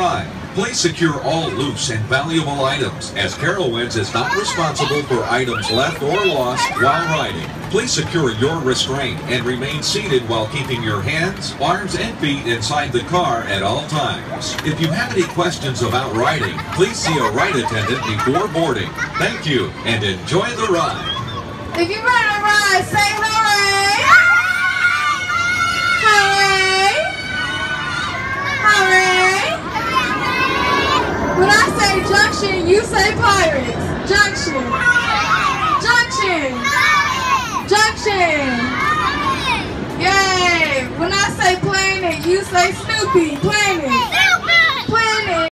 ride. Please secure all loose and valuable items, as Carowinds is not responsible for items left or lost while riding. Please secure your restraint and remain seated while keeping your hands, arms, and feet inside the car at all times. If you have any questions about riding, please see a ride attendant before boarding. Thank you, and enjoy the ride. If you're ready to ride, When I say junction, you say pirates. Junction. Junction. Junction. Yay! When I say planet, you say Snoopy. Planet.